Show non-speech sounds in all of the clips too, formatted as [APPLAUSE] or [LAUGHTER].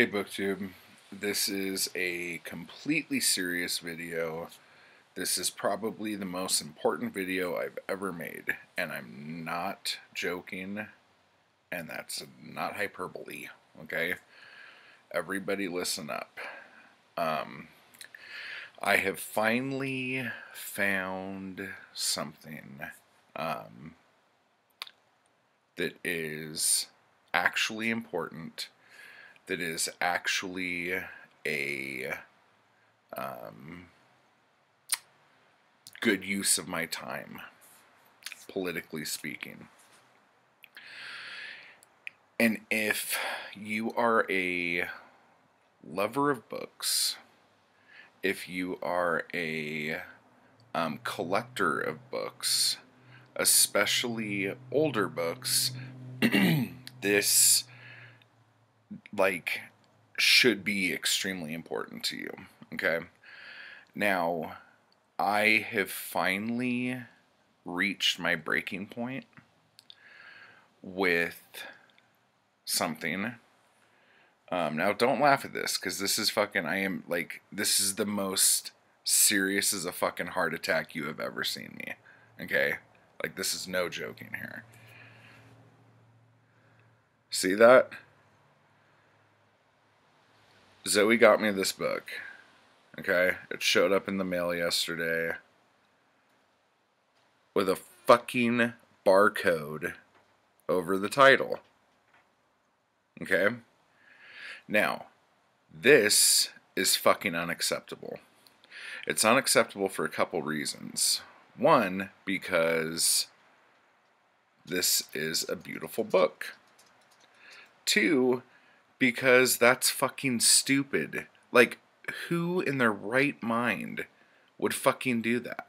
Hey BookTube, this is a completely serious video. This is probably the most important video I've ever made, and I'm not joking, and that's not hyperbole, okay? Everybody listen up. Um, I have finally found something um, that is actually important that is actually a um, good use of my time, politically speaking. And if you are a lover of books, if you are a um, collector of books, especially older books, [CLEARS THROAT] this like should be extremely important to you. Okay. Now, I have finally reached my breaking point with something. Um, now, don't laugh at this because this is fucking. I am like, this is the most serious as a fucking heart attack you have ever seen me. Okay? Like, this is no joking here. See that? Zoe got me this book. Okay? It showed up in the mail yesterday with a fucking barcode over the title. Okay? Now, this is fucking unacceptable. It's unacceptable for a couple reasons. One, because this is a beautiful book. Two, because that's fucking stupid. Like, who in their right mind would fucking do that?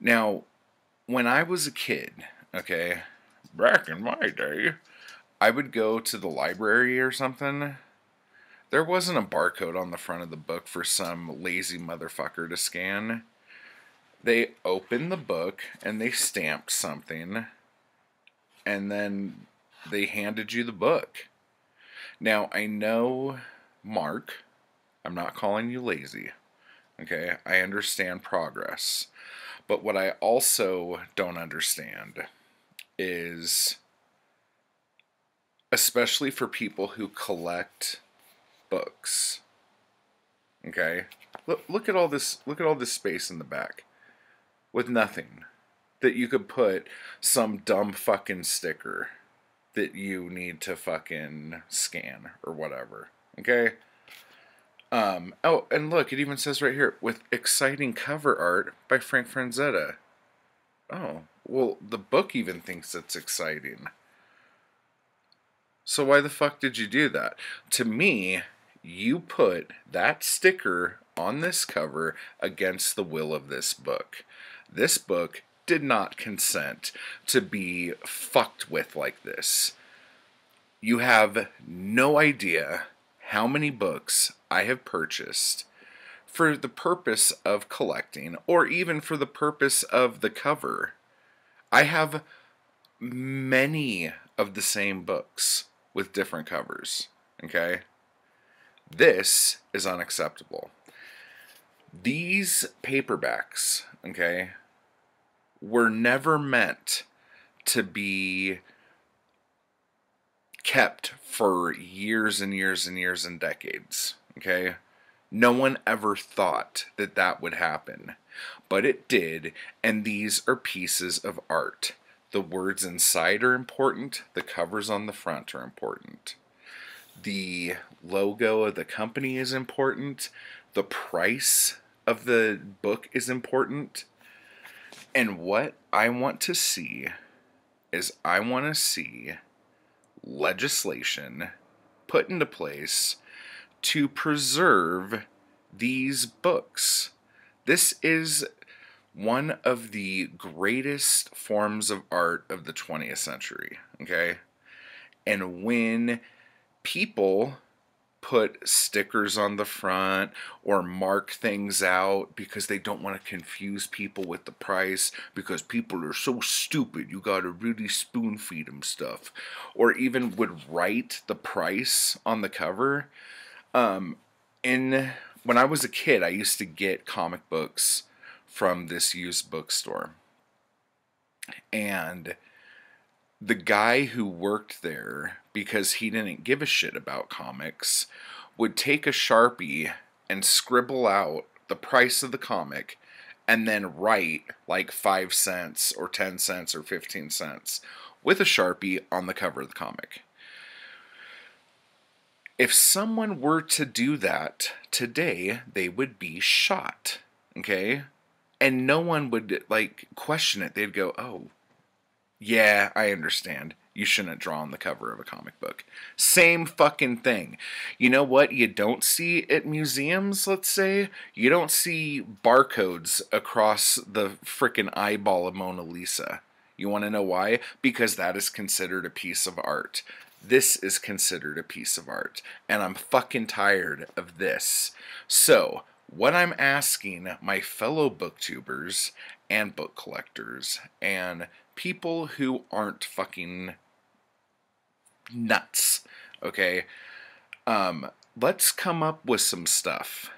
Now, when I was a kid, okay, back in my day, I would go to the library or something. There wasn't a barcode on the front of the book for some lazy motherfucker to scan. They opened the book and they stamped something, and then they handed you the book. Now, I know Mark, I'm not calling you lazy. Okay, I understand progress. But what I also don't understand is especially for people who collect books. Okay? Look look at all this look at all this space in the back with nothing that you could put some dumb fucking sticker that you need to fucking scan or whatever. Okay? Um, oh, and look, it even says right here with exciting cover art by Frank Frazetta. Oh, well, the book even thinks it's exciting. So why the fuck did you do that? To me, you put that sticker on this cover against the will of this book. This book did not consent to be fucked with like this. You have no idea how many books I have purchased for the purpose of collecting or even for the purpose of the cover. I have many of the same books with different covers. Okay? This is unacceptable. These paperbacks, okay, were never meant to be kept for years and years and years and decades. Okay? No one ever thought that that would happen, but it did, and these are pieces of art. The words inside are important, the covers on the front are important. The logo of the company is important, the price of the book is important. And what I want to see is I want to see legislation put into place to preserve these books. This is one of the greatest forms of art of the 20th century, okay? And when people put stickers on the front or mark things out because they don't want to confuse people with the price because people are so stupid you gotta really spoon feed them stuff. Or even would write the price on the cover. Um, in when i was a kid i used to get comic books from this used bookstore. And the guy who worked there, because he didn't give a shit about comics, would take a Sharpie and scribble out the price of the comic and then write like 5 cents or 10 cents or 15 cents with a Sharpie on the cover of the comic. If someone were to do that today, they would be shot. Okay? And no one would like question it. They'd go, "Oh, yeah, I understand. You shouldn't draw on the cover of a comic book. Same fucking thing. You know what you don't see at museums, let's say? You don't see barcodes across the frickin' eyeball of Mona Lisa. You want to know why? Because that is considered a piece of art. This is considered a piece of art. And I'm fucking tired of this. So, what I'm asking my fellow booktubers and book collectors and people who aren't fucking nuts, okay? Um, let's come up with some stuff.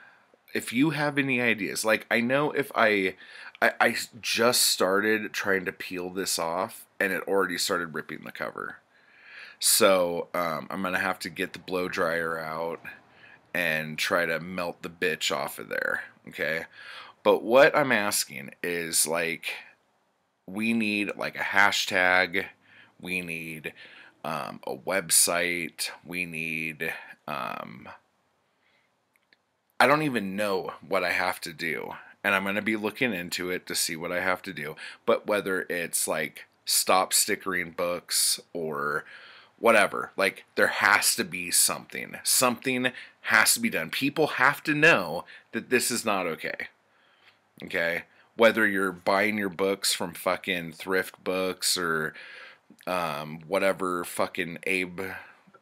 If you have any ideas, like I know if I, I, I just started trying to peel this off and it already started ripping the cover. So um, I'm gonna have to get the blow dryer out and try to melt the bitch off of there. Okay. But what I'm asking is like, we need like a hashtag, we need um, a website, we need. Um, I don't even know what I have to do. And I'm going to be looking into it to see what I have to do. But whether it's like stop stickering books or whatever, like there has to be something. Something has to be done. People have to know that this is not okay. Okay? Whether you're buying your books from fucking ThriftBooks or um, whatever fucking Abe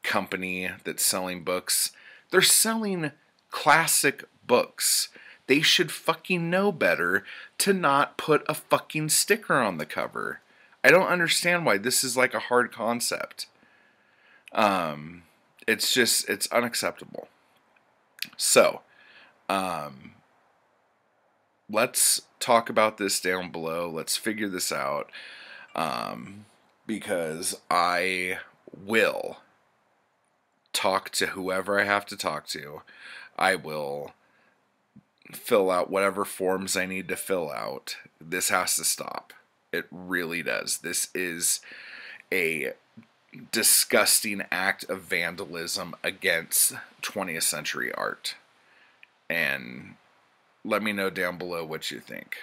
company that's selling books, they're selling classic books. They should fucking know better to not put a fucking sticker on the cover. I don't understand why this is like a hard concept. Um, it's just it's unacceptable. So, um, let's talk about this down below. Let's figure this out. Um, because I will talk to whoever I have to talk to. I will fill out whatever forms I need to fill out. This has to stop. It really does. This is a disgusting act of vandalism against 20th century art. And let me know down below what you think.